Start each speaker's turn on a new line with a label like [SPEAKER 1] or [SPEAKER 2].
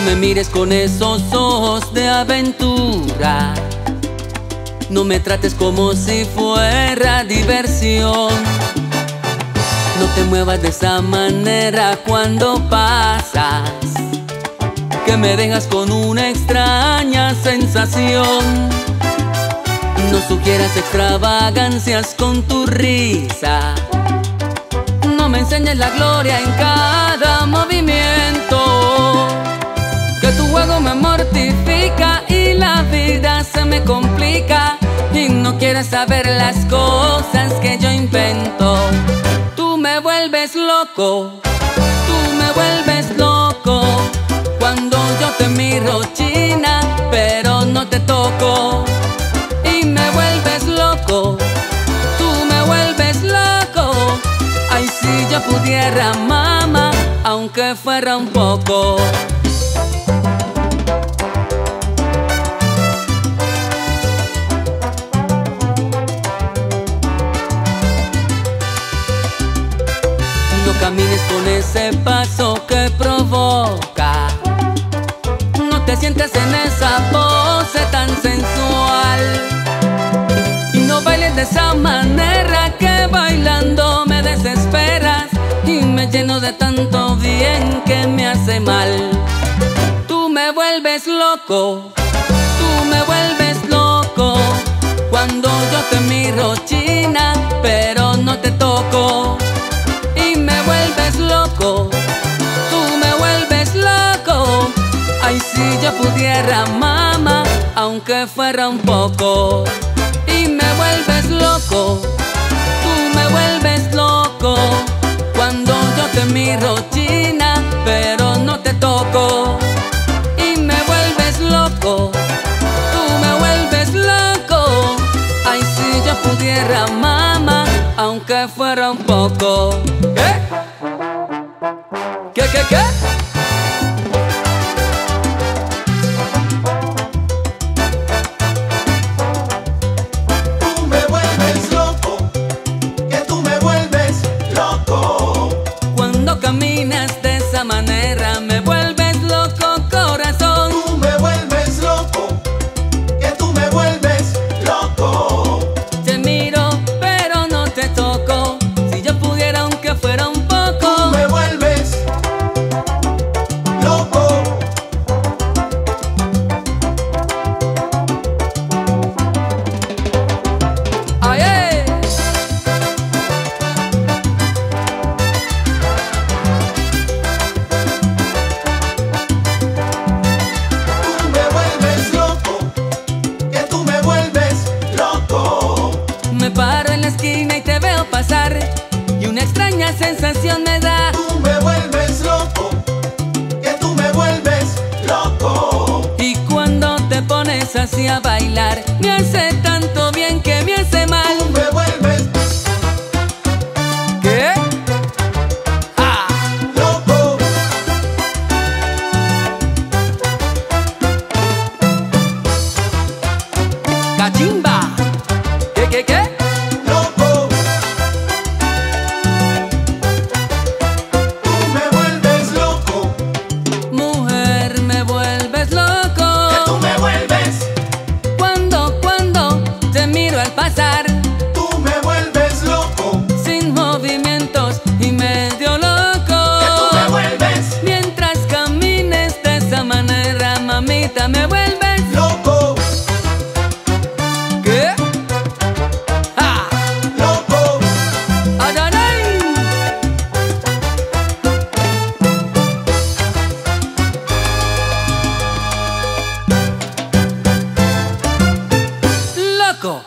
[SPEAKER 1] No me mires con esos ojos de aventura. No me trates como si fuera diversión. No te muevas de esa manera cuando pasas. Que me dejas con una extraña sensación. No sugieras extravagancias con tu risa. No me enseñes la gloria en cada movimiento. Me complica. Y no quieres saber las cosas que yo invento. Tú me vuelves loco, tú me vuelves loco. Cuando yo te miro china, pero no te toco. yo pudiera, mamá, aunque fuera un poco. Camines con ese paso que provoca. No te sientes en esa pose tan sensual. Y no bailes de esa manera que bailando me desespera lleno de tanto bien que me hace mal. Tú me vuelves loco, aunque fuera un poco. Y me vuelves loco, tú me vuelves loco. Cuando yo te miro china, pero no te toco y me vuelves loco, tú me vuelves loco. Ay, si yo pudiera, mamá, aunque fuera un poco. ¿Qué? ¿Qué, qué, qué? esta manera hace tanto bien que me hace mal. 바꿔